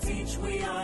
teach, we are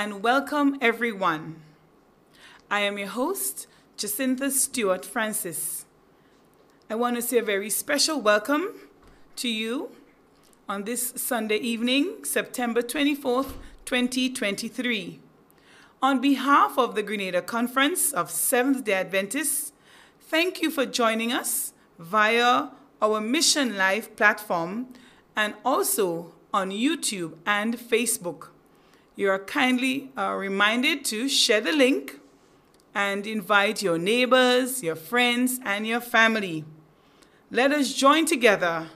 and welcome, everyone. I am your host, Jacintha Stewart Francis. I want to say a very special welcome to you on this Sunday evening, September 24th, 2023. On behalf of the Grenada Conference of Seventh day Adventists, thank you for joining us via our Mission Live platform and also on YouTube and Facebook. You are kindly uh, reminded to share the link and invite your neighbors, your friends, and your family. Let us join together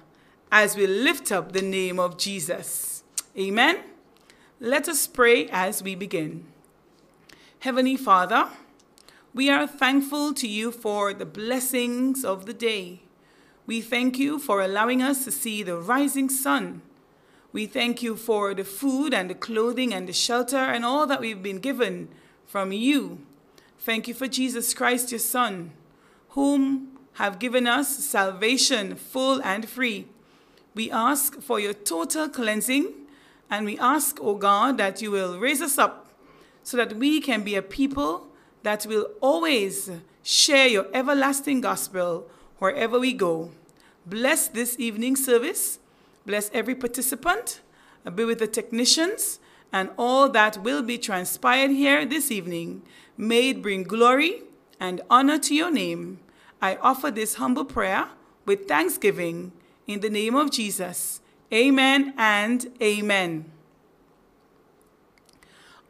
as we lift up the name of Jesus. Amen. Let us pray as we begin. Heavenly Father, we are thankful to you for the blessings of the day. We thank you for allowing us to see the rising sun. We thank you for the food and the clothing and the shelter and all that we've been given from you. Thank you for Jesus Christ, your Son, whom have given us salvation full and free. We ask for your total cleansing, and we ask, O God, that you will raise us up so that we can be a people that will always share your everlasting gospel wherever we go. Bless this evening service. Bless every participant. uh, Be with the technicians and all that will be transpired here this evening. May it bring glory and honor to your name. I offer this humble prayer with thanksgiving in the name of Jesus. Amen and amen.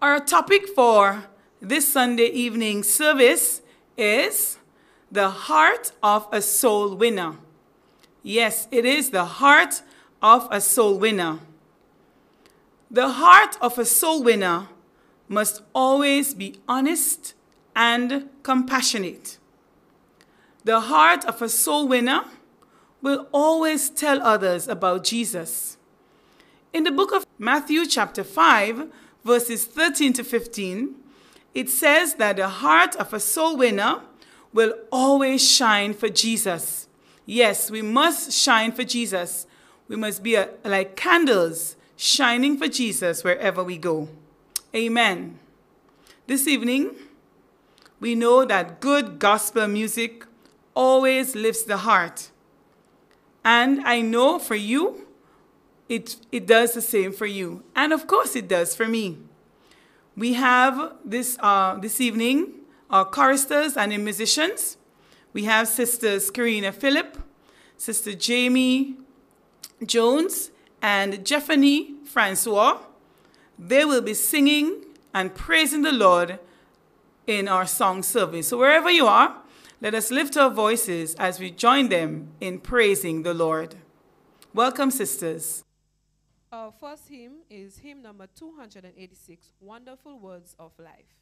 Our topic for this Sunday evening service is the heart of a soul winner. Yes, it is the heart of a soul winner. The heart of a soul winner must always be honest and compassionate. The heart of a soul winner will always tell others about Jesus. In the book of Matthew, chapter 5, verses 13 to 15, it says that the heart of a soul winner will always shine for Jesus. Yes, we must shine for Jesus. We must be a, like candles shining for Jesus wherever we go. Amen. This evening, we know that good gospel music always lifts the heart. And I know for you, it, it does the same for you. And of course, it does for me. We have this, uh, this evening our choristers and the musicians. We have Sisters Karina Phillip, Sister Jamie Jones and Jeffany Francois. They will be singing and praising the Lord in our song service. So wherever you are, let us lift our voices as we join them in praising the Lord. Welcome, sisters. Our first hymn is hymn number 286 Wonderful Words of Life.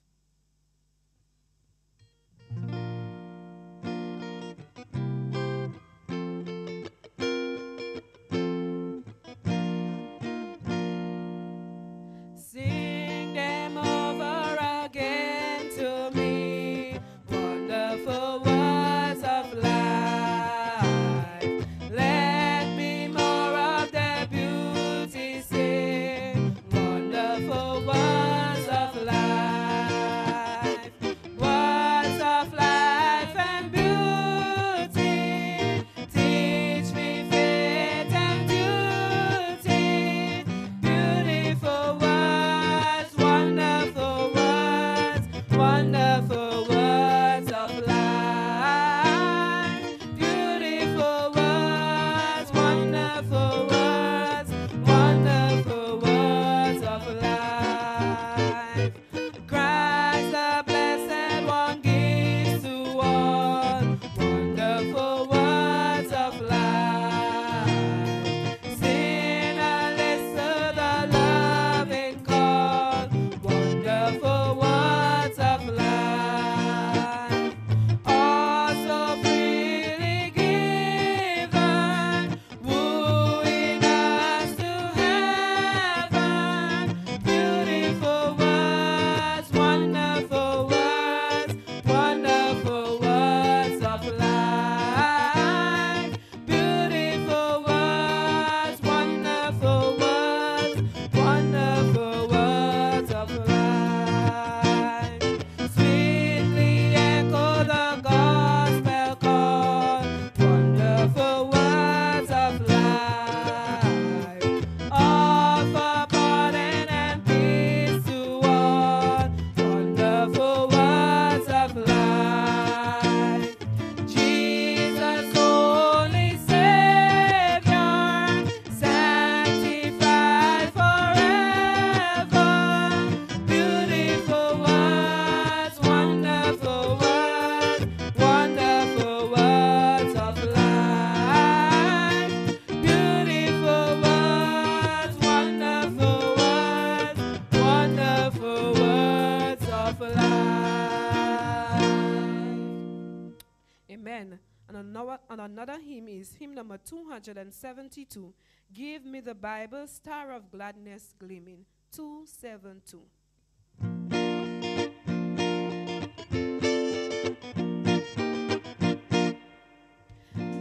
number 272, Give Me the Bible, Star of Gladness Gleaming, 272.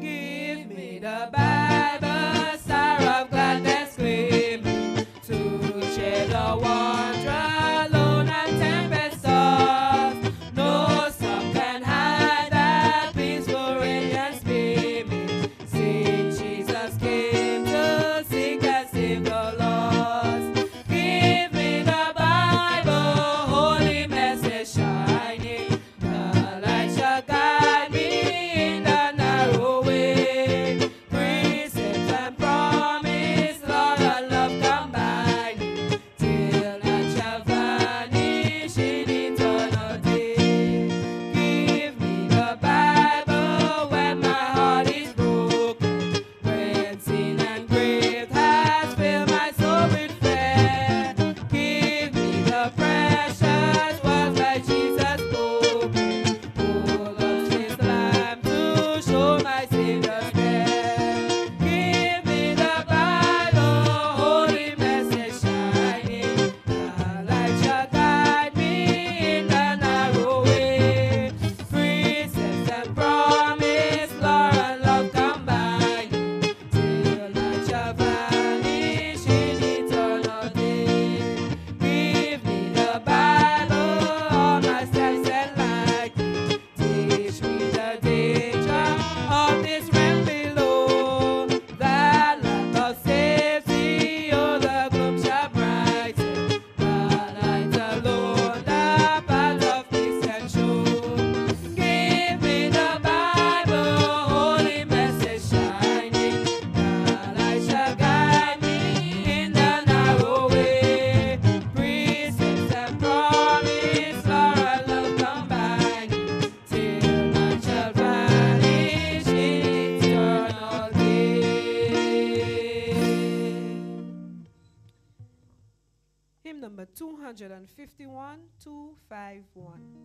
Give me the Bible. one.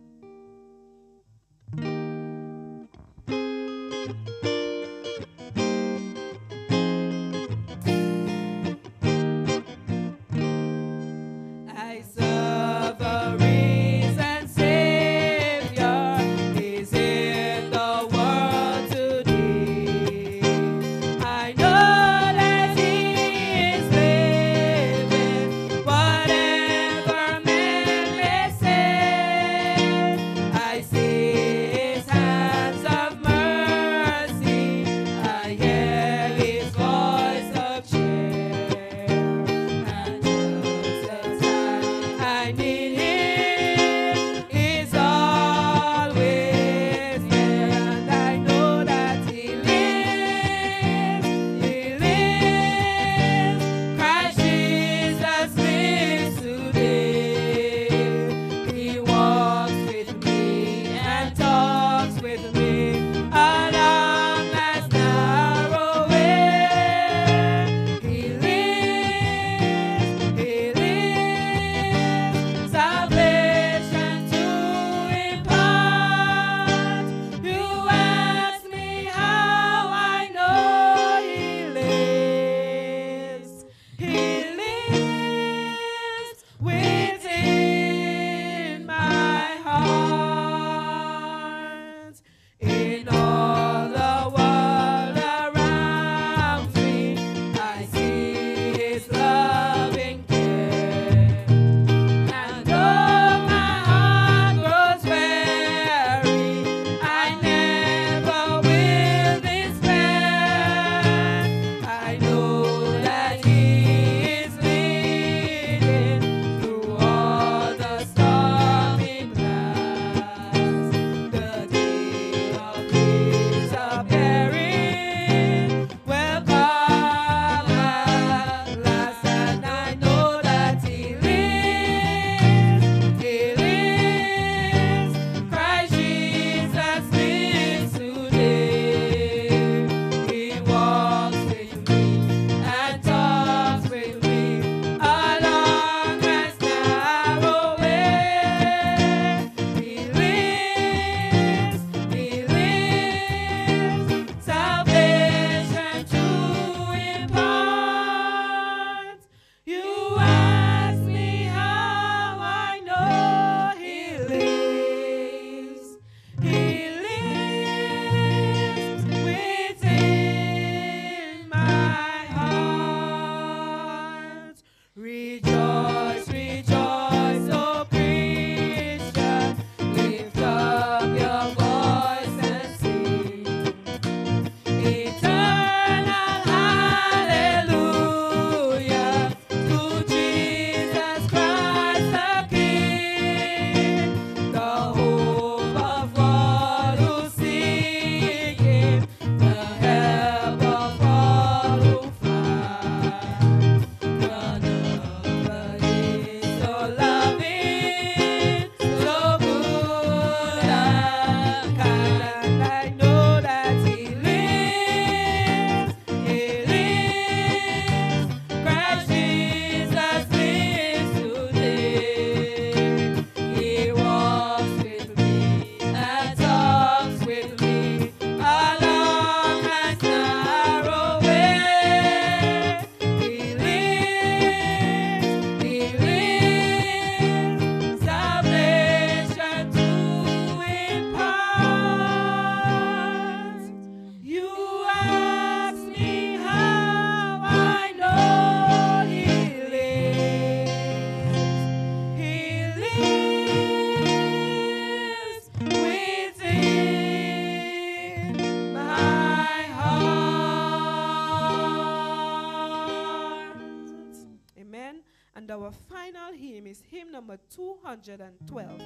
And our final hymn is hymn number 212.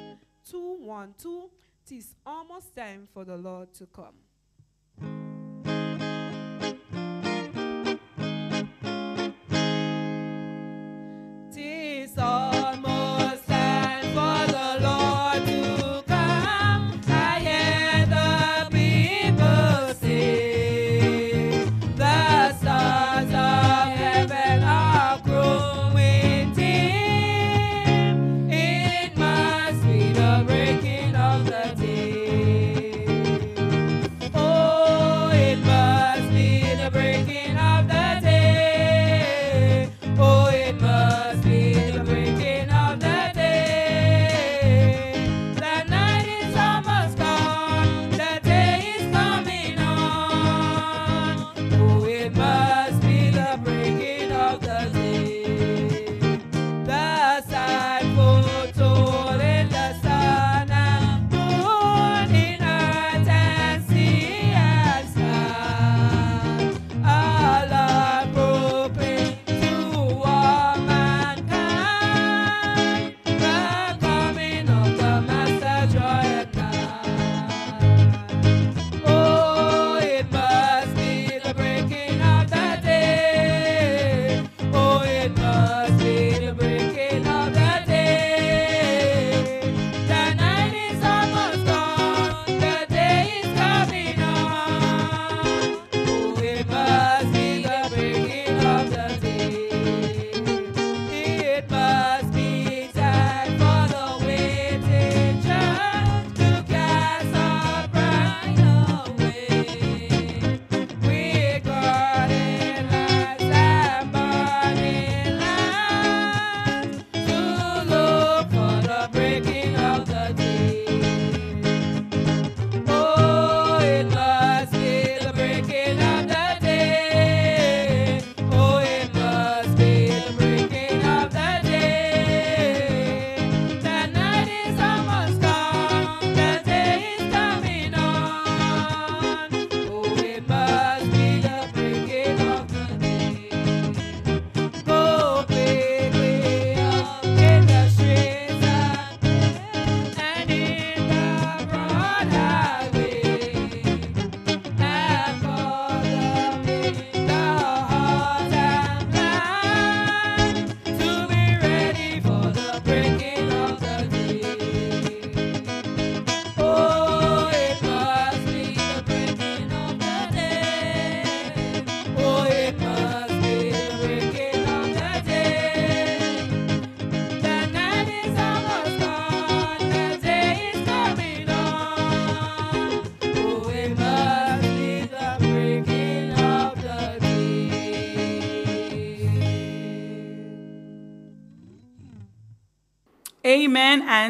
212. Tis almost time for the Lord to come.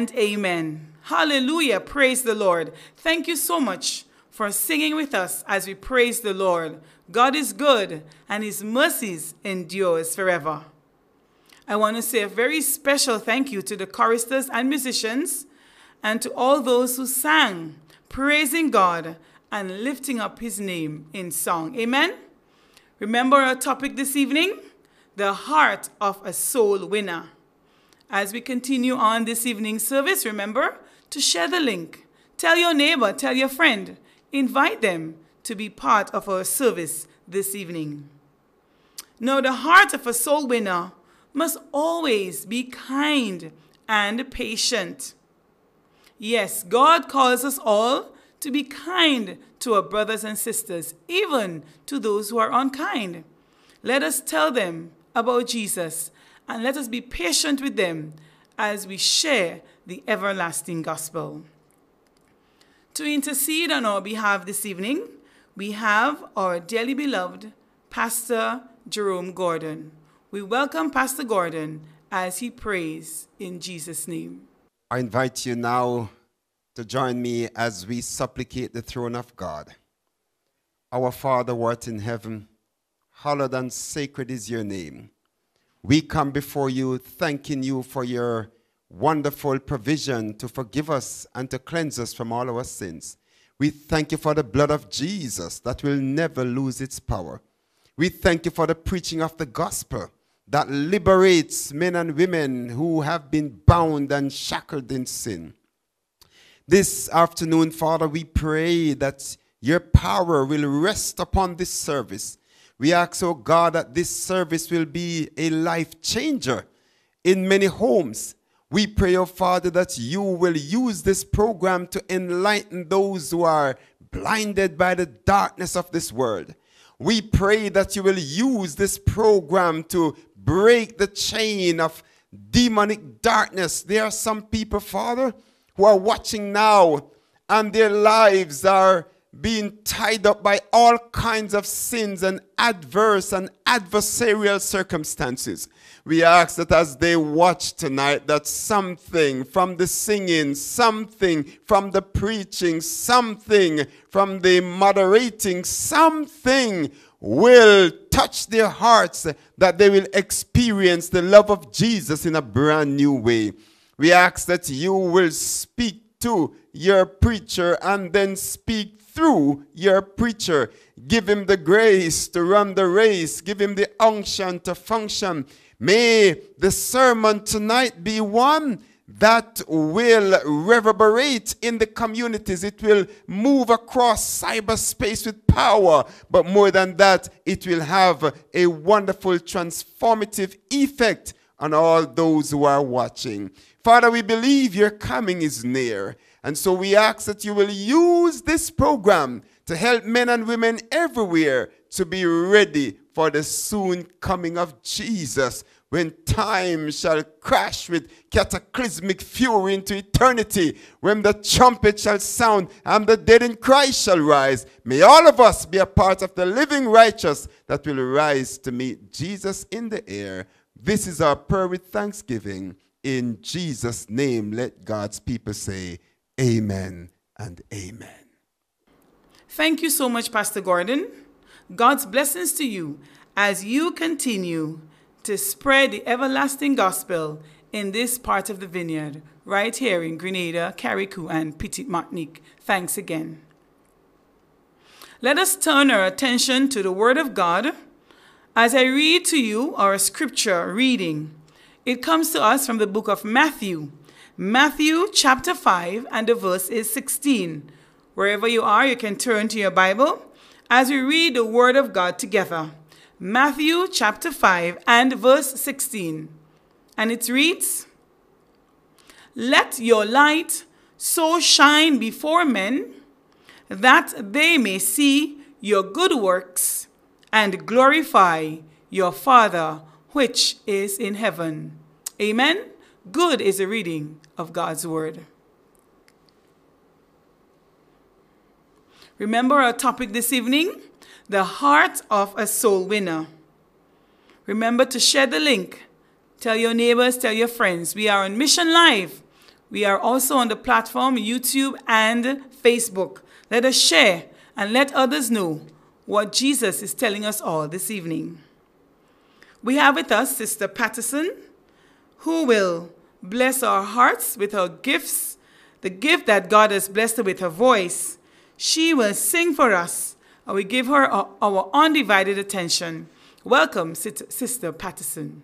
Amen. Hallelujah. Praise the Lord. Thank you so much for singing with us as we praise the Lord. God is good and his mercies endures forever. I want to say a very special thank you to the choristers and musicians and to all those who sang, praising God and lifting up his name in song. Amen. Remember our topic this evening? The heart of a soul winner. As we continue on this evening's service, remember to share the link. Tell your neighbor, tell your friend, invite them to be part of our service this evening. Now, the heart of a soul winner must always be kind and patient. Yes, God calls us all to be kind to our brothers and sisters, even to those who are unkind. Let us tell them about Jesus and let us be patient with them as we share the everlasting gospel. To intercede on our behalf this evening, we have our dearly beloved Pastor Jerome Gordon. We welcome Pastor Gordon as he prays in Jesus' name. I invite you now to join me as we supplicate the throne of God. Our Father, who art in heaven, hallowed and sacred is your name. We come before you thanking you for your wonderful provision to forgive us and to cleanse us from all our sins. We thank you for the blood of Jesus that will never lose its power. We thank you for the preaching of the gospel that liberates men and women who have been bound and shackled in sin. This afternoon, Father, we pray that your power will rest upon this service. We ask, oh God, that this service will be a life changer in many homes. We pray, oh Father, that you will use this program to enlighten those who are blinded by the darkness of this world. We pray that you will use this program to break the chain of demonic darkness. There are some people, Father, who are watching now and their lives are being tied up by all kinds of sins and adverse and adversarial circumstances. We ask that as they watch tonight, that something from the singing, something from the preaching, something from the moderating, something will touch their hearts, that they will experience the love of Jesus in a brand new way. We ask that you will speak to your preacher and then speak through your preacher. Give him the grace to run the race, give him the unction to function. May the sermon tonight be one that will reverberate in the communities. It will move across cyberspace with power. But more than that, it will have a wonderful transformative effect on all those who are watching. Father, we believe your coming is near. And so we ask that you will use this program to help men and women everywhere to be ready for the soon coming of Jesus when time shall crash with cataclysmic fury into eternity, when the trumpet shall sound and the dead in Christ shall rise. May all of us be a part of the living righteous that will rise to meet Jesus in the air. This is our prayer with thanksgiving. In Jesus' name, let God's people say, Amen and Amen. Thank you so much, Pastor Gordon. God's blessings to you as you continue to spread the everlasting gospel in this part of the vineyard, right here in Grenada, Carriacou, and Petit Martinique. Thanks again. Let us turn our attention to the Word of God as I read to you our scripture reading. It comes to us from the book of Matthew, Matthew chapter 5, and the verse is 16. Wherever you are, you can turn to your Bible as we read the Word of God together. Matthew chapter 5 and verse 16. And it reads Let your light so shine before men that they may see your good works and glorify your Father which is in heaven. Amen. Good is the reading of God's Word. Remember our topic this evening? The heart of a soul winner. Remember to share the link. Tell your neighbors, tell your friends. We are on Mission Live. We are also on the platform YouTube and Facebook. Let us share and let others know what Jesus is telling us all this evening. We have with us Sister Patterson who will bless our hearts with her gifts, the gift that God has blessed her with her voice. She will sing for us, and we give her our, our undivided attention. Welcome, Sister Patterson.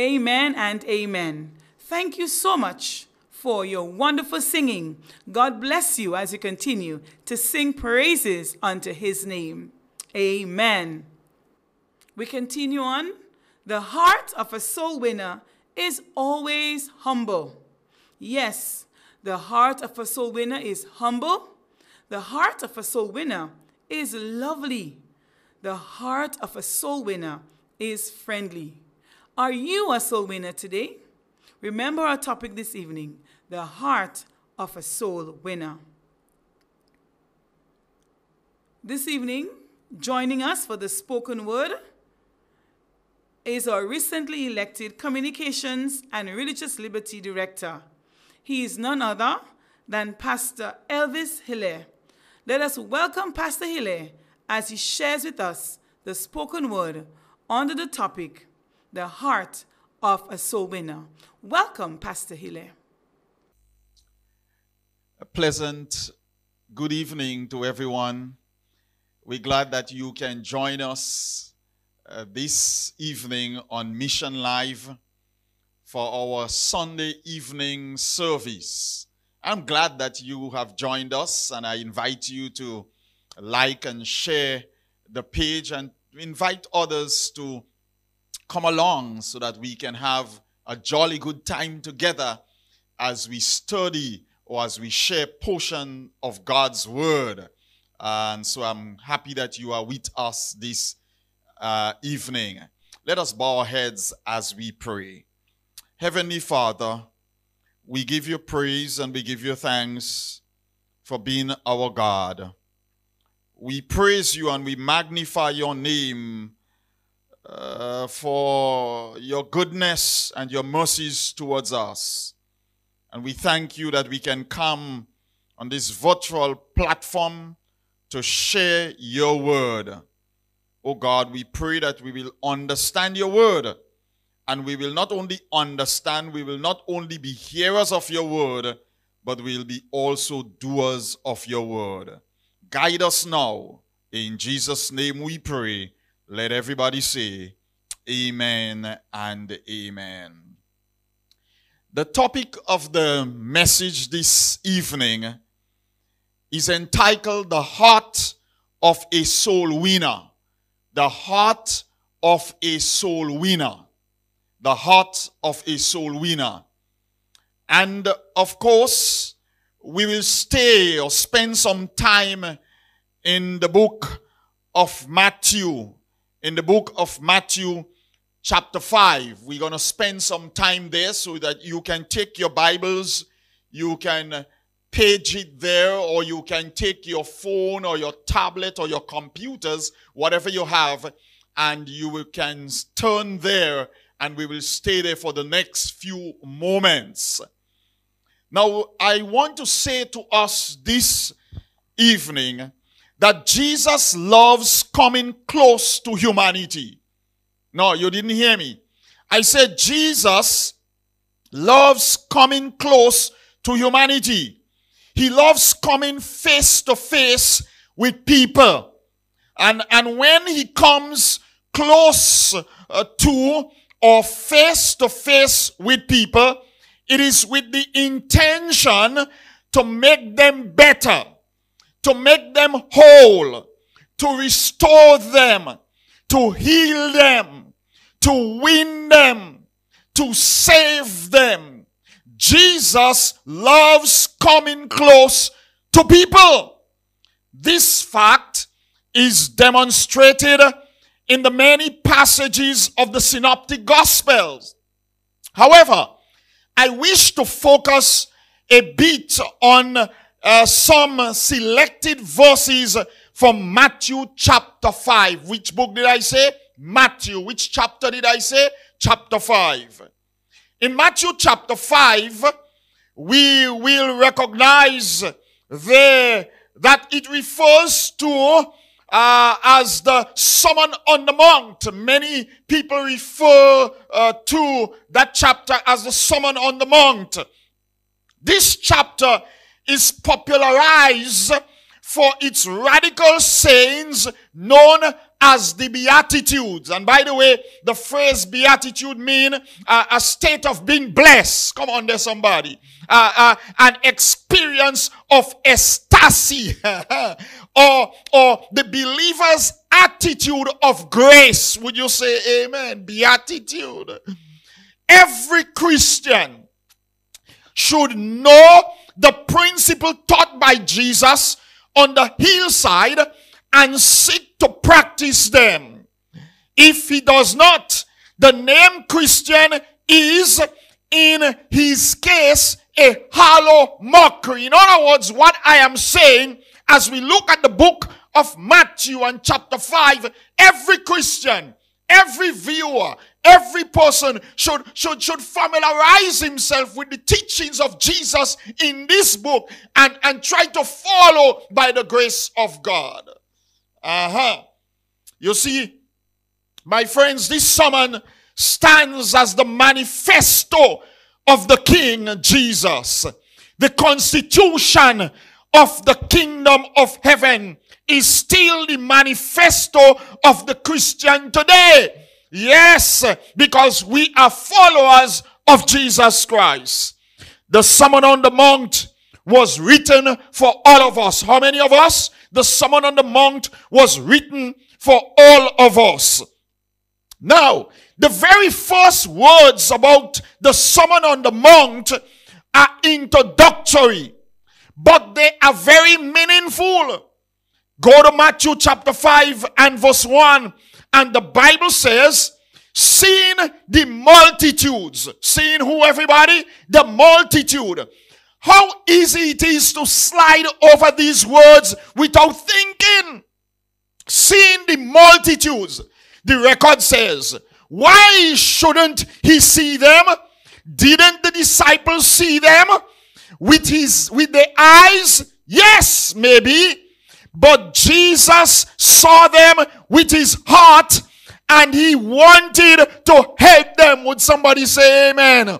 Amen and amen. Thank you so much for your wonderful singing. God bless you as you continue to sing praises unto his name. Amen. We continue on. The heart of a soul winner is always humble. Yes, the heart of a soul winner is humble. The heart of a soul winner is lovely. The heart of a soul winner is friendly you a soul winner today? Remember our topic this evening the heart of a soul winner. This evening, joining us for the spoken word is our recently elected Communications and Religious Liberty Director. He is none other than Pastor Elvis Hilaire. Let us welcome Pastor Hilaire as he shares with us the spoken word under the topic, The Heart of a Soul Winner. Welcome, Pastor Hilaire. A pleasant good evening to everyone. We're glad that you can join us uh, this evening on Mission Live for our Sunday evening service. I'm glad that you have joined us, and I invite you to like and share the page and invite others to come along so that we can have a jolly good time together as we study or as we share portion of God's word. And so I'm happy that you are with us this uh, evening. Let us bow our heads as we pray. Heavenly Father, we give you praise and we give you thanks for being our God. We praise you and we magnify your name uh, for your goodness and your mercies towards us. And we thank you that we can come on this virtual platform to share your word. Oh God, we pray that we will understand your word. And we will not only understand, we will not only be hearers of your word, but we will be also doers of your word. Guide us now. In Jesus' name we pray. Let everybody say, Amen and Amen. The topic of the message this evening is entitled The Heart of a Soul Winner. The Heart of a Soul Winner. The Heart of a Soul Winner. And of course, we will stay or spend some time in the book of Matthew. In the book of Matthew, chapter 5. We're going to spend some time there so that you can take your Bibles, you can page it there, or you can take your phone or your tablet or your computers, whatever you have, and you can turn there and we will stay there for the next few moments. Now, I want to say to us this evening that Jesus loves coming close to humanity. No, you didn't hear me. I said Jesus loves coming close to humanity. He loves coming face to face with people. And, and when he comes close uh, to or face to face with people, it is with the intention to make them better, to make them whole, to restore them, to heal them, to win them, to save them. Jesus loves coming close to people. This fact is demonstrated in the many passages of the synoptic gospels. However, I wish to focus a bit on uh, some selected verses from Matthew chapter 5. Which book did I say? Matthew. Which chapter did I say? Chapter 5. In Matthew chapter 5, we will recognize there that it refers to uh, as the Sermon on the Mount. Many people refer uh, to that chapter as the Sermon on the Mount. This chapter is popularized for its radical sayings known as the Beatitudes. And by the way, the phrase Beatitude mean uh, a state of being blessed. Come on there, somebody. Uh, uh, an experience of ecstasy or, or the believer's attitude of grace. Would you say amen? Beatitude. Every Christian should know the principle taught by Jesus on the hillside and seek to practice them. If he does not, the name Christian is, in his case, a hollow mockery. In other words, what I am saying, as we look at the book of Matthew and chapter 5, every Christian, every viewer, every person should, should, should familiarize himself with the teachings of Jesus in this book and, and try to follow by the grace of God. Uh-huh. You see, my friends, this sermon stands as the manifesto of the King Jesus. The constitution of the kingdom of heaven is still the manifesto of the Christian today. Yes, because we are followers of Jesus Christ. The Sermon on the Mount was written for all of us. How many of us? The Sermon on the Mount was written for all of us. Now, the very first words about the Sermon on the Mount are introductory, but they are very meaningful. Go to Matthew chapter 5 and verse 1, and the Bible says, Seeing the multitudes, seeing who everybody? The multitude. How easy it is to slide over these words without thinking. Seeing the multitudes. The record says, why shouldn't he see them? Didn't the disciples see them with his, with their eyes? Yes, maybe. But Jesus saw them with his heart and he wanted to help them. Would somebody say amen?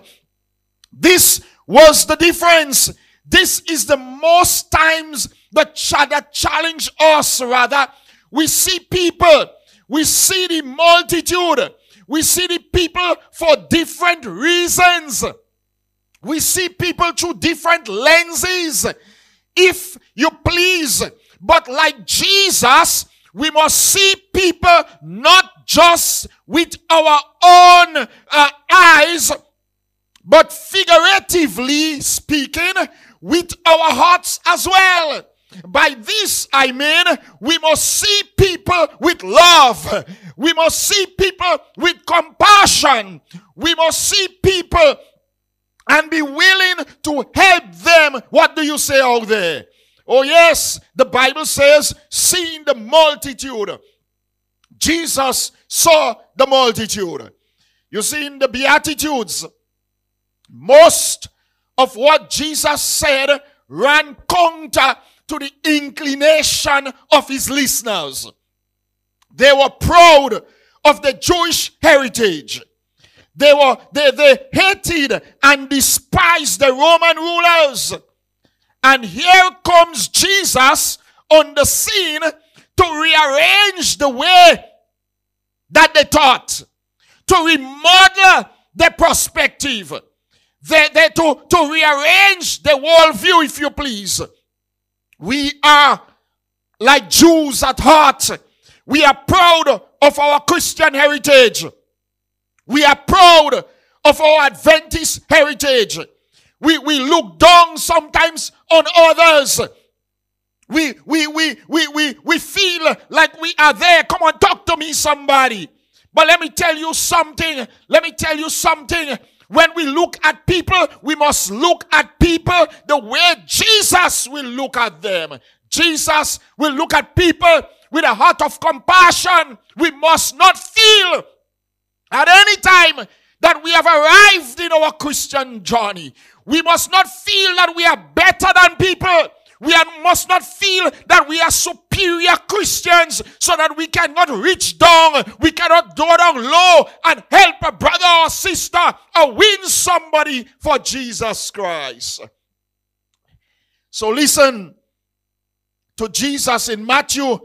This was the difference. This is the most times that, ch- that challenge us rather. We see people, we see the multitude, we see the people for different reasons. We see people through different lenses. If you please, but like Jesus, we must see people not just with our own uh, eyes, but figuratively speaking, with our hearts as well. By this I mean we must see people with love. We must see people with compassion. We must see people and be willing to help them. What do you say out there? Oh, yes, the Bible says, seeing the multitude, Jesus saw the multitude. You see, in the Beatitudes, most of what Jesus said ran counter to the inclination of his listeners. They were proud of the Jewish heritage. They were, they, they hated and despised the Roman rulers. And here comes Jesus on the scene to rearrange the way that they thought, to remodel their perspective, they, they, to, to rearrange the worldview, if you please. We are like Jews at heart. We are proud of our Christian heritage. We are proud of our Adventist heritage. We, we look down sometimes on others. We, we, we, we, we, we feel like we are there. Come on, talk to me, somebody. But let me tell you something. Let me tell you something. When we look at people, we must look at people the way Jesus will look at them. Jesus will look at people with a heart of compassion. We must not feel at any time that we have arrived in our Christian journey. We must not feel that we are better than people. We are, must not feel that we are superior Christians so that we cannot reach down, we cannot go down low and help a brother or sister or win somebody for Jesus Christ. So listen to Jesus in Matthew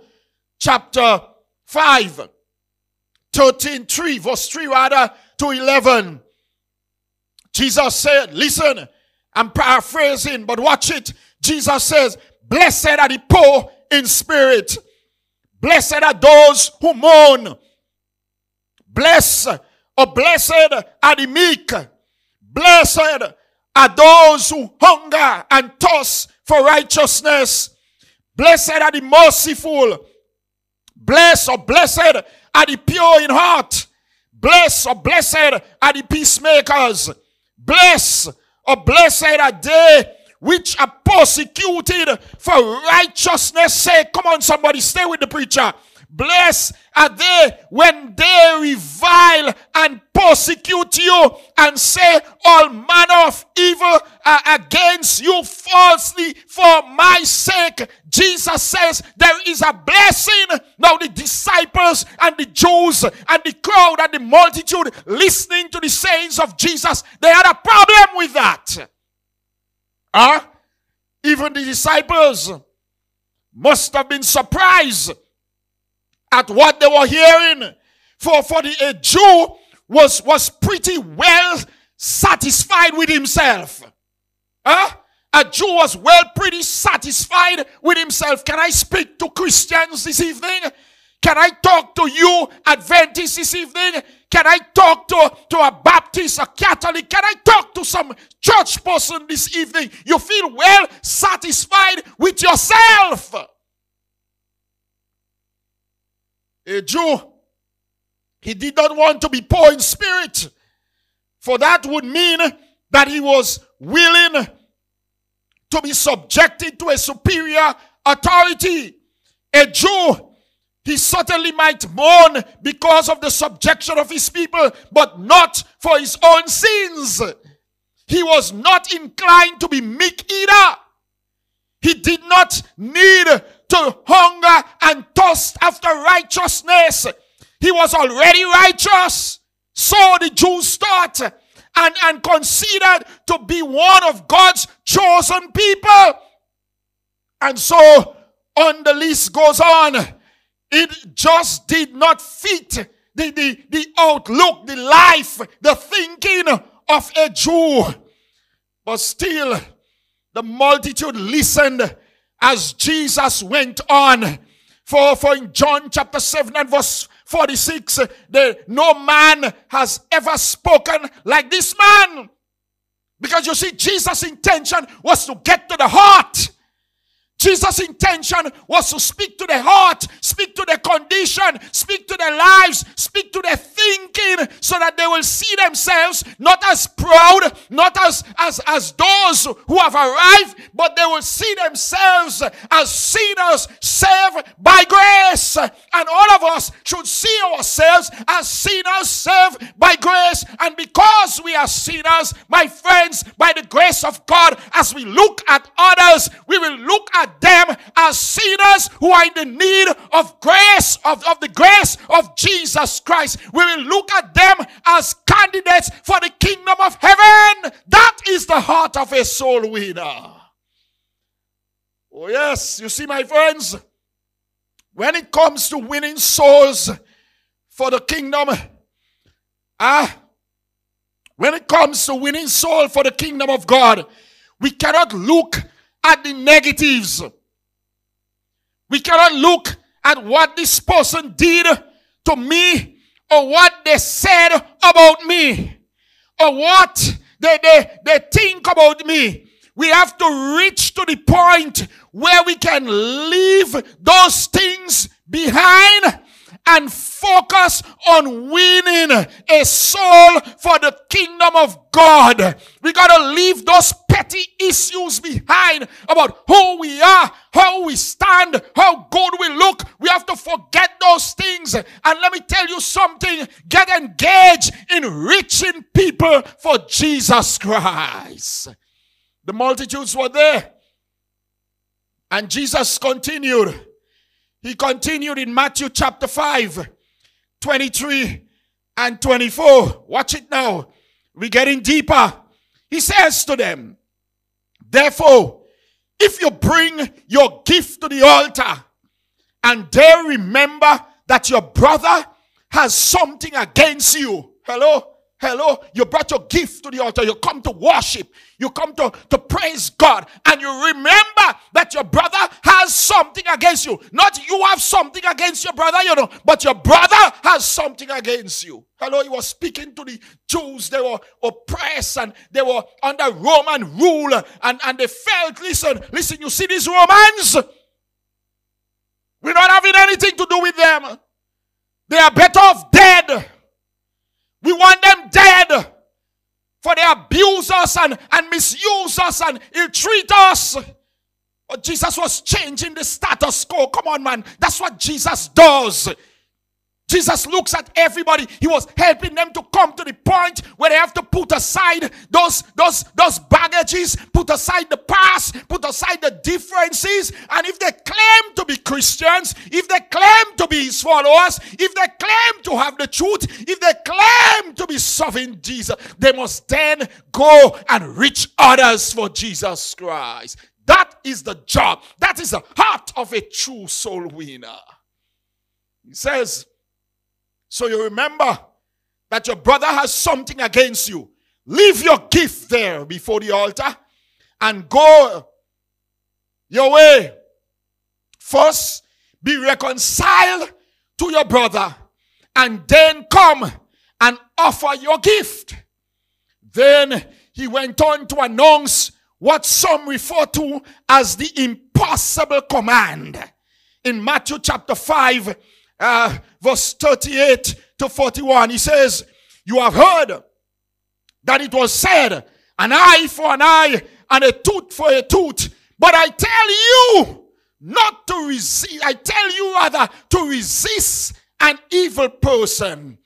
chapter 5, 13, 3, verse 3 rather to 11. Jesus said, listen, I'm paraphrasing, but watch it. Jesus says, blessed are the poor in spirit. Blessed are those who mourn. Blessed or blessed are the meek. Blessed are those who hunger and thirst for righteousness. Blessed are the merciful. Blessed or blessed are the pure in heart. Blessed or blessed are the peacemakers. Blessed or blessed are they which are persecuted for righteousness' sake. Come on, somebody, stay with the preacher. Blessed are they when they revile and persecute you and say all manner of evil against you falsely for my sake. Jesus says there is a blessing. Now the disciples and the Jews and the crowd and the multitude listening to the sayings of Jesus, they had a problem with that. Huh? Even the disciples must have been surprised at what they were hearing. For, for the a Jew was, was pretty well satisfied with himself. Huh? A Jew was well pretty satisfied with himself. Can I speak to Christians this evening? Can I talk to you Adventists this evening? Can I talk to, to a Baptist, a Catholic? Can I talk to some church person this evening? You feel well satisfied with yourself. A Jew, he did not want to be poor in spirit, for that would mean that he was willing to be subjected to a superior authority. A Jew, he certainly might mourn because of the subjection of his people, but not for his own sins. He was not inclined to be meek either. He did not need to hunger and thirst after righteousness. He was already righteous. So the Jews thought and, and considered to be one of God's chosen people. And so on the list goes on. It just did not fit the, the, the outlook, the life, the thinking of a Jew. But still, the multitude listened as Jesus went on. For, for in John chapter 7 and verse 46, the, no man has ever spoken like this man. Because you see, Jesus' intention was to get to the heart. Jesus' intention was to speak to the heart, speak to the condition, speak to their lives, speak to their thinking, so that they will see themselves not as proud, not as, as, as those who have arrived, but they will see themselves as sinners saved by grace. And all of us should see ourselves as sinners saved by grace. And because we are sinners, my friends, by the grace of God, as we look at others, we will look at them as sinners who are in the need of grace, of, of the grace of Jesus Christ. We will look at them as candidates for the kingdom of heaven. That is the heart of a soul winner. Oh, yes, you see, my friends, when it comes to winning souls for the kingdom, ah, when it comes to winning soul for the kingdom of God, we cannot look at the negatives. We cannot look at what this person did to me or what they said about me or what they, they, they think about me. We have to reach to the point where we can leave those things behind and focus on winning a soul for the kingdom of God. We got to leave those petty issues behind about who we are, how we stand, how good we look. We have to forget those things. And let me tell you something get engaged in reaching people for Jesus Christ. The multitudes were there. And Jesus continued. He continued in Matthew chapter 5, 23 and 24. Watch it now. We're getting deeper. He says to them, Therefore, if you bring your gift to the altar and there remember that your brother has something against you, hello? Hello, you brought your gift to the altar. You come to worship. You come to, to praise God. And you remember that your brother has something against you. Not you have something against your brother, you know, but your brother has something against you. Hello, he was speaking to the Jews. They were oppressed and they were under Roman rule. And, and they felt, listen, listen, you see these Romans? We're not having anything to do with them. They are better off dead. We want them dead. For they abuse us and, and misuse us and ill treat us. But Jesus was changing the status quo. Come on, man. That's what Jesus does. Jesus looks at everybody. He was helping them to come to the point where they have to put aside those, those, those baggages, put aside the past, put aside the differences. And if they claim to be Christians, if they claim to be his followers, if they claim to have the truth, if they claim to be serving Jesus, they must then go and reach others for Jesus Christ. That is the job. That is the heart of a true soul winner. He says, so you remember that your brother has something against you. Leave your gift there before the altar and go your way. First, be reconciled to your brother and then come and offer your gift. Then he went on to announce what some refer to as the impossible command. In Matthew chapter 5, uh, verse 38 to 41, he says, You have heard that it was said, an eye for an eye and a tooth for a tooth. But I tell you not to resist, I tell you rather to resist an evil person.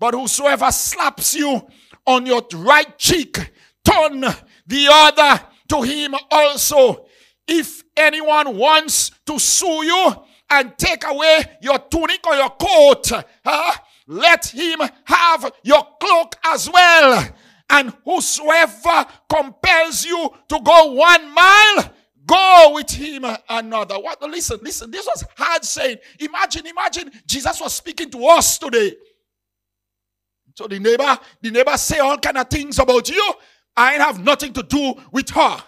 But whosoever slaps you on your right cheek, turn the other to him also. If anyone wants to sue you and take away your tunic or your coat, huh, let him have your cloak as well. And whosoever compels you to go one mile, go with him another. What? Listen, listen. This was hard saying. Imagine, imagine. Jesus was speaking to us today. So the neighbor, the neighbor say all kind of things about you. I have nothing to do with her.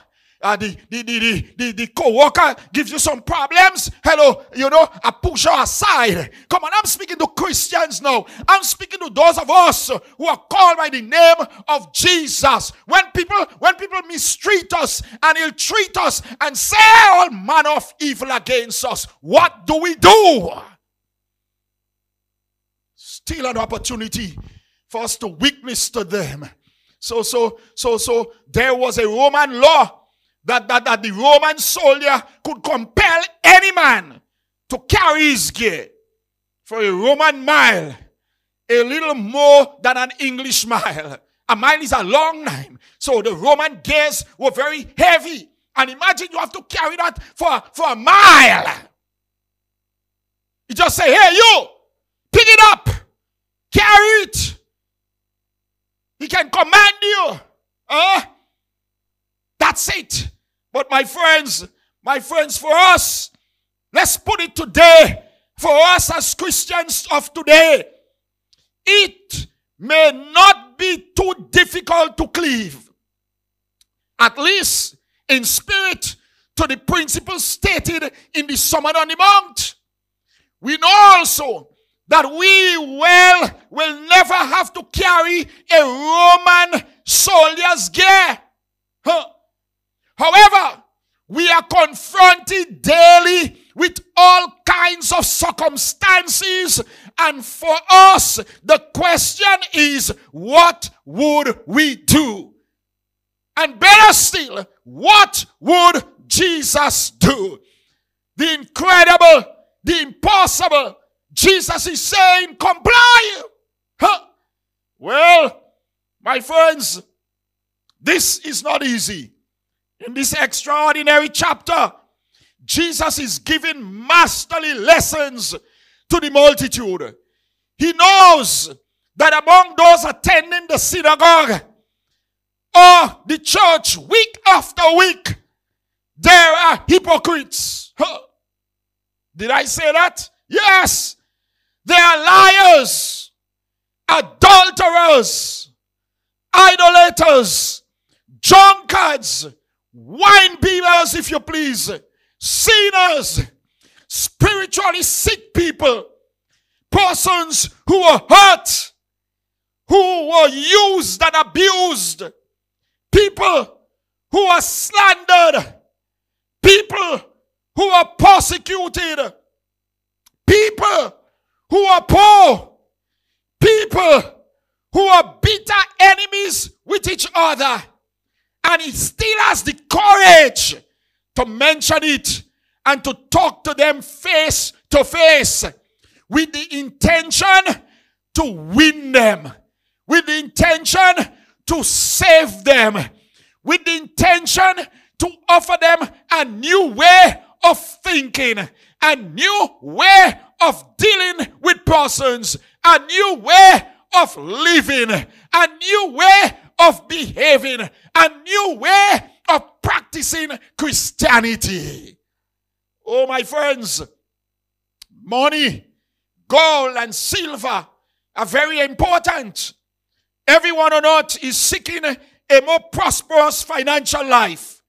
Uh, the, the, the, the, the, co-worker gives you some problems. Hello, you know, I push her aside. Come on, I'm speaking to Christians now. I'm speaking to those of us who are called by the name of Jesus. When people, when people mistreat us and ill treat us and say all manner of evil against us, what do we do? Still an opportunity for us to witness to them. So, so, so, so there was a Roman law that, that, that the Roman soldier could compel any man to carry his gear for a Roman mile, a little more than an English mile. A mile is a long time. So the Roman gears were very heavy. And imagine you have to carry that for, for a mile. You just say, hey, you, pick it up, carry it. He can command you. Huh? That's it. But my friends, my friends, for us, let's put it today, for us as Christians of today, it may not be too difficult to cleave. At least in spirit to the principles stated in the Sermon on the Mount. We know also that we well will never have to carry a Roman soldier's gear. Huh. However, we are confronted daily with all kinds of circumstances. And for us, the question is, what would we do? And better still, what would Jesus do? The incredible, the impossible. Jesus is saying, comply. Huh. Well, my friends, this is not easy. In this extraordinary chapter, Jesus is giving masterly lessons to the multitude. He knows that among those attending the synagogue or the church week after week, there are hypocrites. Huh. Did I say that? Yes. There are liars, adulterers, idolaters, drunkards, wine beavers, if you please, sinners, spiritually sick people, persons who were hurt, who were used and abused, people who are slandered, people who are persecuted, people who are poor, people who are bitter enemies with each other. And he still has the courage to mention it and to talk to them face to face with the intention to win them, with the intention to save them, with the intention to offer them a new way of thinking, a new way of dealing with persons, a new way of living, a new way of behaving, a new way of practicing Christianity. Oh, my friends, money, gold, and silver are very important. Everyone on earth is seeking a more prosperous financial life.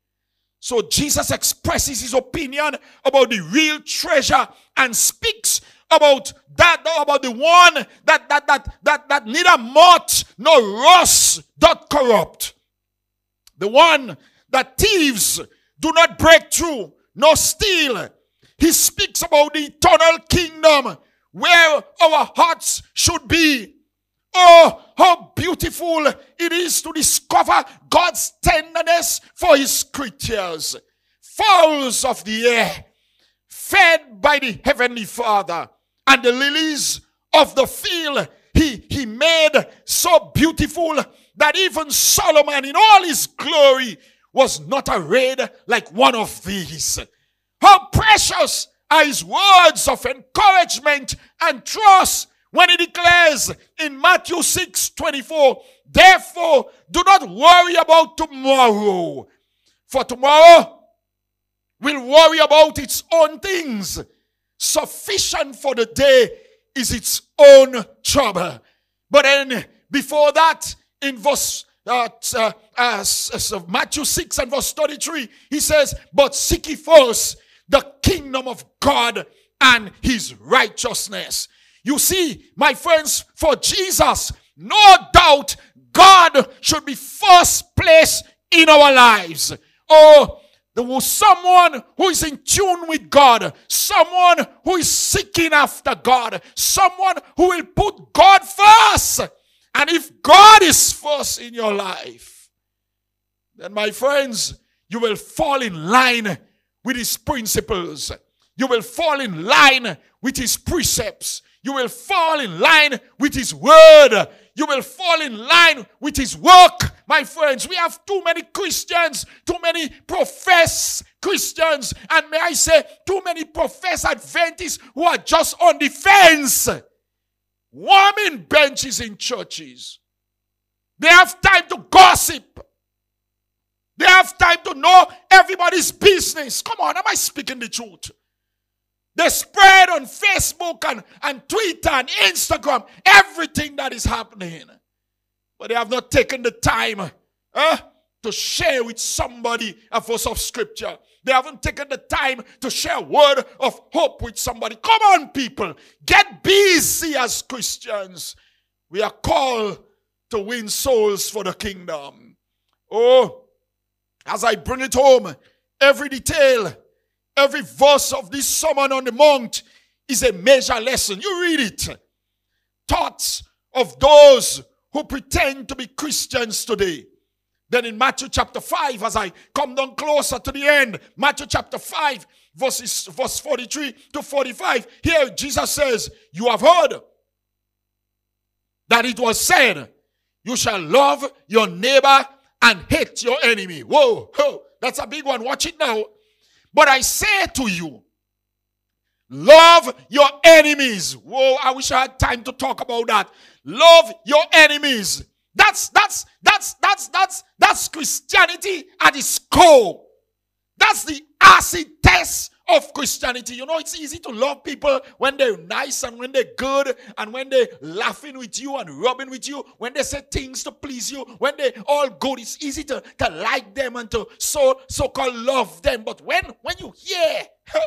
So Jesus expresses his opinion about the real treasure and speaks about that about the one that that that that, that neither moth nor rust doth corrupt. The one that thieves do not break through nor steal. He speaks about the eternal kingdom where our hearts should be. Oh, how beautiful it is to discover God's tenderness for his creatures. Fowls of the air, fed by the heavenly Father, and the lilies of the field he, he made so beautiful that even Solomon in all his glory was not arrayed like one of these. How precious are his words of encouragement and trust when he declares in Matthew 6 24, Therefore, do not worry about tomorrow, for tomorrow will worry about its own things. Sufficient for the day is its own trouble. But then, before that, in verse uh, uh, uh, Matthew 6 and verse 33, he says, But seek ye first the kingdom of God and his righteousness. You see, my friends, for Jesus, no doubt God should be first place in our lives. Oh, was someone who is in tune with God, someone who is seeking after God, someone who will put God first. And if God is first in your life, then my friends, you will fall in line with his principles. You will fall in line with his precepts. You will fall in line with his word. You will fall in line with his work. My friends, we have too many Christians, too many professed Christians, and may I say, too many professed Adventists who are just on the fence, warming benches in churches. They have time to gossip. They have time to know everybody's business. Come on, am I speaking the truth? They spread on Facebook and, and Twitter and Instagram everything that is happening. But they have not taken the time uh, to share with somebody a verse of scripture. They haven't taken the time to share a word of hope with somebody. Come on, people. Get busy as Christians. We are called to win souls for the kingdom. Oh, as I bring it home, every detail Every verse of this Sermon on the Mount is a major lesson. You read it. Thoughts of those who pretend to be Christians today. Then in Matthew chapter 5, as I come down closer to the end, Matthew chapter 5, verses, verse 43 to 45, here Jesus says, You have heard that it was said, You shall love your neighbor and hate your enemy. Whoa, whoa, that's a big one. Watch it now. But I say to you, love your enemies. Whoa, I wish I had time to talk about that. Love your enemies. That's that's that's that's that's that's Christianity at its core. That's the acid test of Christianity. You know, it's easy to love people when they're nice and when they're good and when they're laughing with you and rubbing with you, when they say things to please you, when they're all good. It's easy to, to like them and to so so called love them. But when when you hear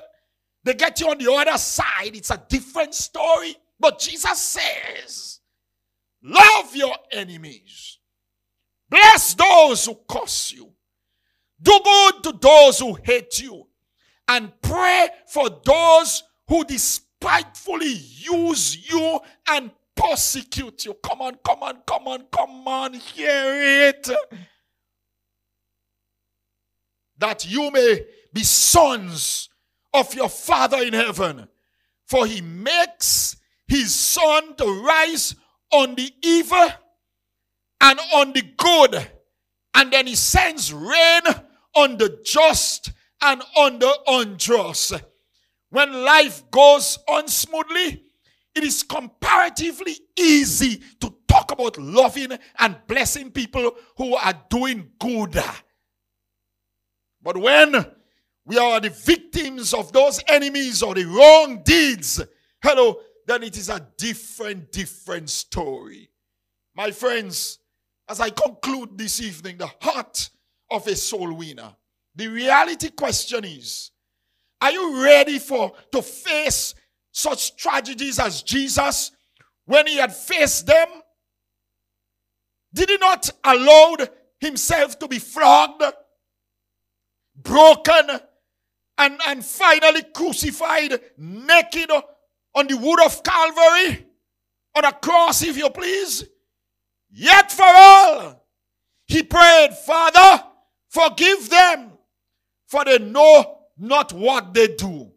they get you on the other side, it's a different story. But Jesus says, Love your enemies. Bless those who curse you. Do good to those who hate you and pray for those who despitefully use you and persecute you. Come on, come on, come on, come on, hear it. That you may be sons of your Father in heaven. For he makes his sun to rise on the evil and on the good. And then he sends rain on the just and on the unjust. When life goes on smoothly, it is comparatively easy to talk about loving and blessing people who are doing good. But when we are the victims of those enemies or the wrong deeds, hello, then it is a different, different story. My friends, as I conclude this evening, the heart of a soul winner, the reality question is are you ready for to face such tragedies as Jesus when he had faced them? Did he not allow himself to be flogged, broken, and, and finally crucified naked on the wood of Calvary? On a cross, if you please. Yet for all, he prayed, Father, forgive them, for they know not what they do.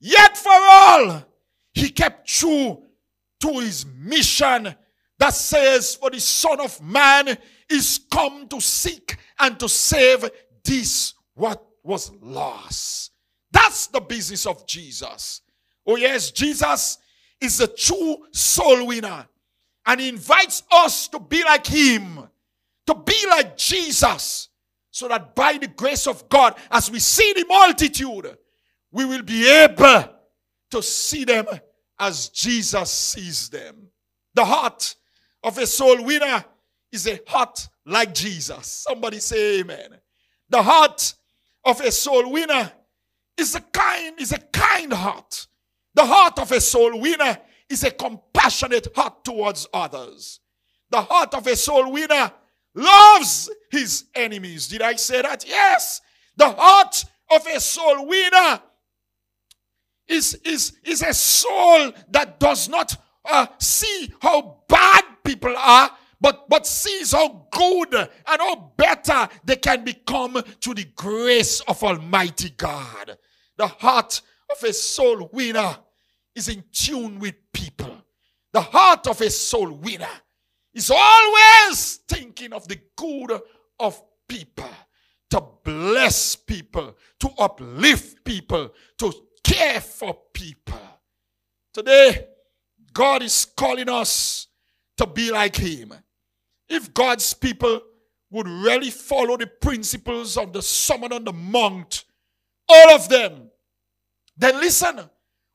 Yet for all, he kept true to his mission that says, For the Son of Man is come to seek and to save this what was lost. That's the business of Jesus. Oh, yes, Jesus is a true soul winner. And he invites us to be like him, to be like Jesus, so that by the grace of God, as we see the multitude, we will be able to see them as Jesus sees them. The heart of a soul winner is a heart like Jesus. Somebody say amen. The heart of a soul winner is a kind is a kind heart. The heart of a soul winner is a compassionate heart towards others. The heart of a soul winner loves his enemies. Did I say that? Yes. The heart of a soul winner is, is, is a soul that does not uh, see how bad people are, but, but sees how good and how better they can become to the grace of Almighty God. The heart of a soul winner is in tune with people. The heart of a soul winner is always thinking of the good of people, to bless people, to uplift people, to care for people. Today, God is calling us to be like Him. If God's people would really follow the principles of the Sermon on the Mount, all of them, then listen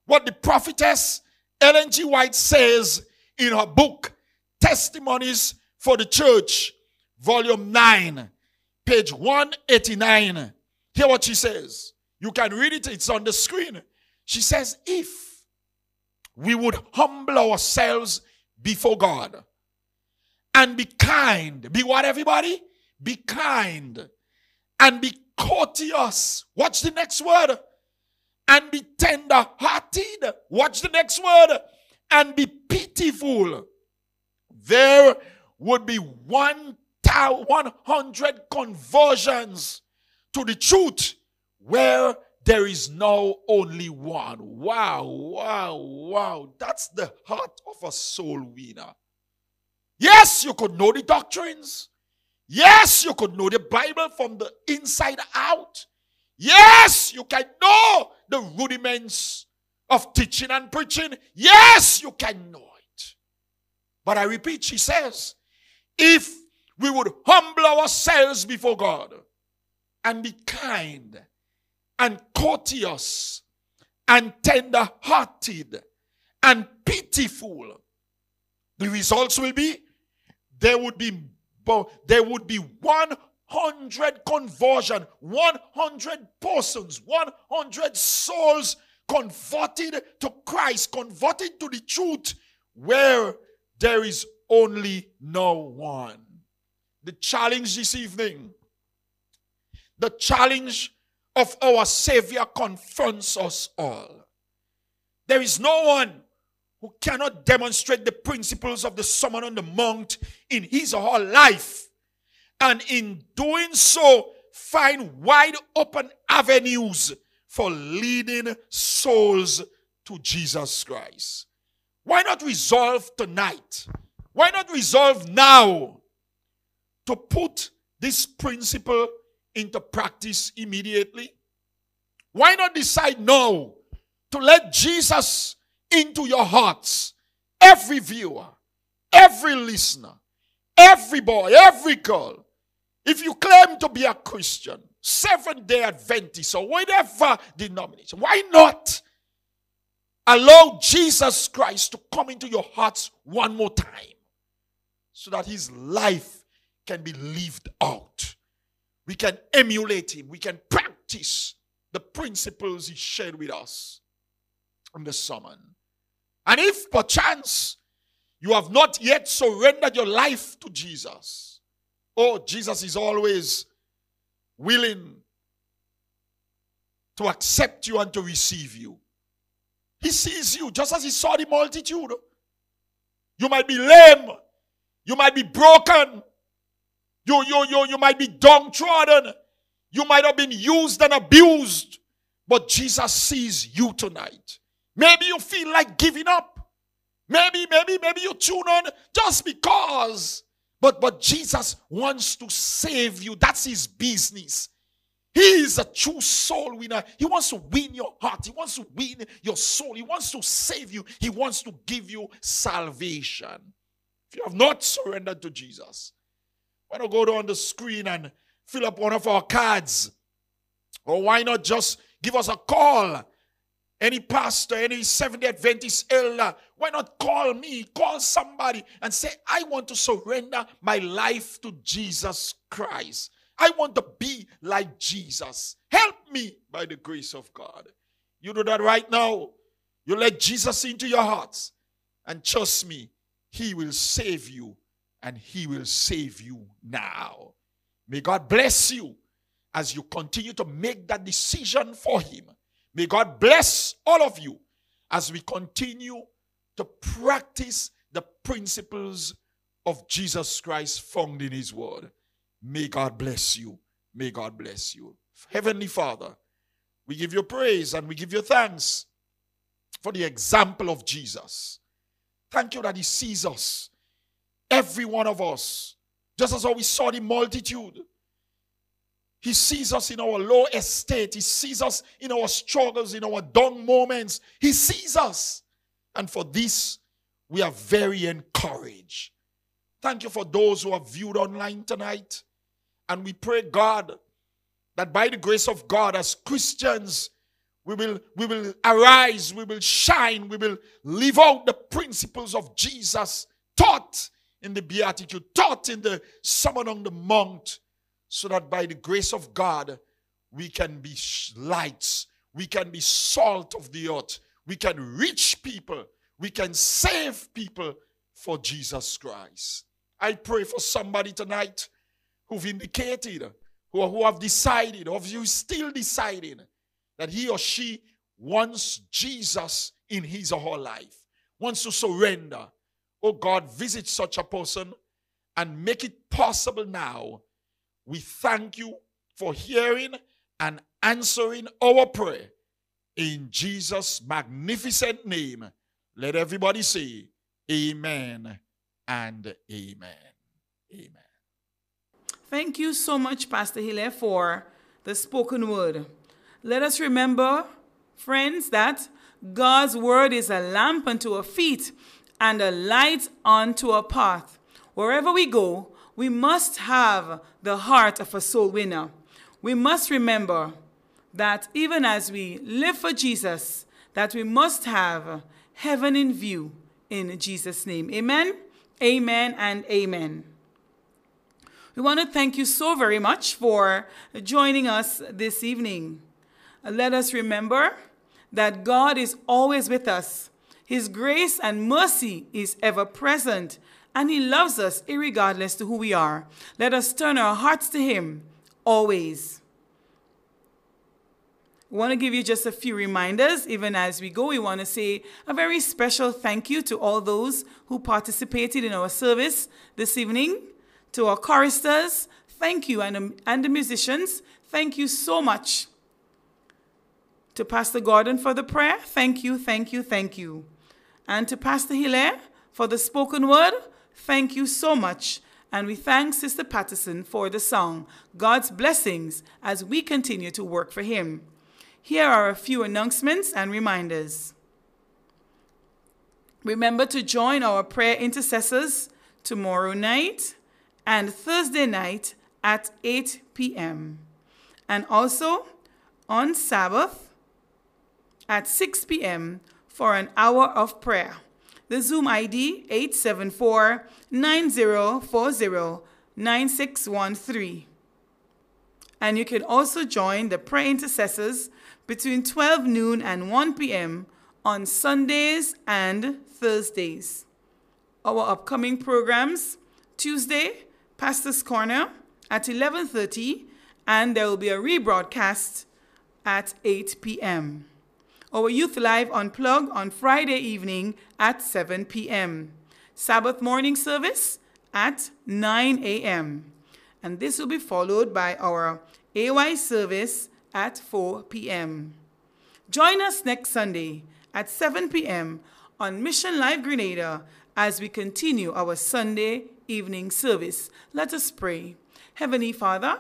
what the prophetess Ellen G. White says in her book, Testimonies for the Church, volume 9, page 189. Hear what she says. You can read it, it's on the screen. She says, If we would humble ourselves before God and be kind, be what, everybody? Be kind and be courteous. Watch the next word. And be tender hearted. Watch the next word. And be pitiful. There would be one 100 conversions to the truth where there is now only one. Wow, wow, wow. That's the heart of a soul winner. Yes, you could know the doctrines. Yes, you could know the Bible from the inside out. Yes, you can know the rudiments of teaching and preaching. Yes, you can know it. But I repeat, she says, if we would humble ourselves before God and be kind and courteous and tender hearted and pitiful, the results will be there would be there would be 100 conversion 100 persons 100 souls converted to Christ converted to the truth where there is only no one the challenge this evening the challenge of our Savior confronts us all. There is no one who cannot demonstrate the principles of the Sermon on the Mount in his or her life, and in doing so, find wide open avenues for leading souls to Jesus Christ. Why not resolve tonight? Why not resolve now to put this principle into practice immediately? Why not decide now to let Jesus into your hearts? Every viewer, every listener, every boy, every girl. If you claim to be a Christian, Seventh day Adventist, or whatever denomination, why not allow Jesus Christ to come into your hearts one more time so that his life can be lived out? We can emulate him, we can practice the principles he shared with us in the sermon. And if perchance you have not yet surrendered your life to Jesus, oh, Jesus is always willing to accept you and to receive you. He sees you just as he saw the multitude. You might be lame, you might be broken, you, you, you, you might be downtrodden, you might have been used and abused, but Jesus sees you tonight. Maybe you feel like giving up. Maybe, maybe, maybe you tune on just because. But but Jesus wants to save you. That's his business. He is a true soul winner. He wants to win your heart. He wants to win your soul. He wants to save you. He wants to give you salvation. If you have not surrendered to Jesus, why not go down the screen and fill up one of our cards? Or why not just give us a call? Any pastor, any Seventh Adventist elder, why not call me? Call somebody and say, I want to surrender my life to Jesus Christ. I want to be like Jesus. Help me by the grace of God. You do that right now. You let Jesus into your hearts. And trust me, He will save you and He will save you now. May God bless you as you continue to make that decision for Him. May God bless all of you as we continue to practice the principles of Jesus Christ found in His Word. May God bless you. May God bless you. Heavenly Father, we give you praise and we give you thanks for the example of Jesus. Thank you that He sees us, every one of us, just as how we saw the multitude. He sees us in our low estate. He sees us in our struggles, in our down moments. He sees us. And for this, we are very encouraged. Thank you for those who have viewed online tonight. And we pray, God, that by the grace of God, as Christians, we will, we will arise, we will shine, we will live out the principles of Jesus taught in the Beatitude, taught in the Sermon on the Mount so that by the grace of God, we can be lights, we can be salt of the earth, we can reach people, we can save people for Jesus Christ. I pray for somebody tonight who've indicated, who, who have decided, or you still deciding that he or she wants Jesus in his or her life, wants to surrender. Oh God, visit such a person and make it possible now we thank you for hearing and answering our prayer. In Jesus' magnificent name, let everybody say, Amen and Amen. Amen. Thank you so much, Pastor Hilaire, for the spoken word. Let us remember, friends, that God's word is a lamp unto our feet and a light unto our path. Wherever we go, we must have the heart of a soul winner. We must remember that even as we live for Jesus, that we must have heaven in view in Jesus' name. Amen, amen, and amen. We want to thank you so very much for joining us this evening. Let us remember that God is always with us. His grace and mercy is ever present and He loves us regardless to who we are. Let us turn our hearts to Him always. We want to give you just a few reminders. Even as we go, we want to say a very special thank you to all those who participated in our service this evening. To our choristers, thank you. And, and the musicians, thank you so much. To Pastor Gordon for the prayer, thank you, thank you, thank you. And to Pastor Hilaire for the spoken word, thank you so much. And we thank Sister Patterson for the song, God's Blessings, as we continue to work for Him. Here are a few announcements and reminders. Remember to join our prayer intercessors tomorrow night and Thursday night at 8 p.m. And also on Sabbath at 6 p.m. for an hour of prayer. The Zoom ID 874 9040 9613. And you can also join the prayer intercessors between 12 noon and 1 p.m. on Sundays and Thursdays. Our upcoming programs Tuesday, Pastor's Corner at 11:30 and there will be a rebroadcast at 8 p.m. Our Youth Live Unplug on Friday evening at 7 p.m. Sabbath morning service at 9 a.m. And this will be followed by our AY service at 4 p.m. Join us next Sunday at 7 p.m. on Mission Live Grenada as we continue our Sunday evening service. Let us pray. Heavenly Father,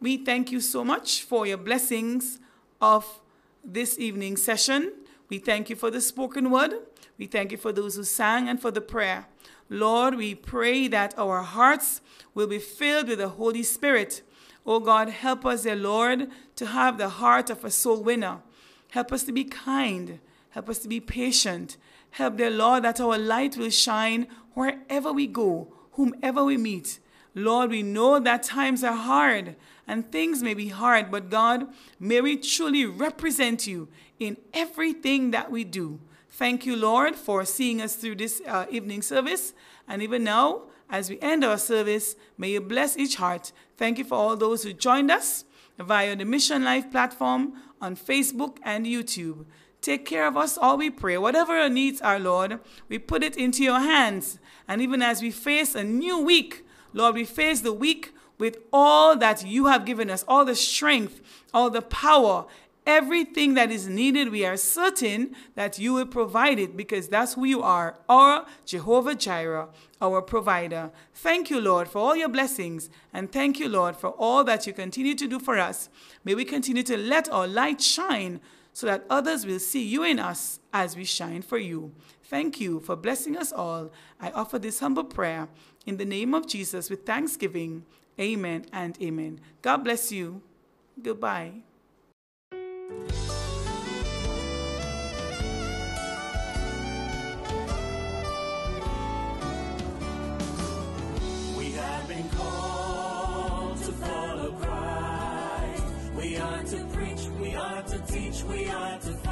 we thank you so much for your blessings of this evening session. We thank you for the spoken word. We thank you for those who sang and for the prayer. Lord, we pray that our hearts will be filled with the Holy Spirit. Oh God, help us, dear Lord, to have the heart of a soul winner. Help us to be kind. Help us to be patient. Help, dear Lord, that our light will shine wherever we go, whomever we meet. Lord, we know that times are hard and things may be hard, but God, may we truly represent you in everything that we do. Thank you, Lord, for seeing us through this uh, evening service. And even now, as we end our service, may you bless each heart. Thank you for all those who joined us via the Mission Live platform on Facebook and YouTube. Take care of us all, we pray. Whatever our needs are, Lord, we put it into your hands. And even as we face a new week, Lord, we face the week with all that you have given us, all the strength, all the power, everything that is needed. We are certain that you will provide it because that's who you are, our Jehovah Jireh, our provider. Thank you, Lord, for all your blessings. And thank you, Lord, for all that you continue to do for us. May we continue to let our light shine so that others will see you in us as we shine for you. Thank you for blessing us all. I offer this humble prayer in the name of Jesus with thanksgiving. Amen and amen. God bless you. Goodbye. We have been called to follow Christ. We are to preach, we are to teach, we are to fight.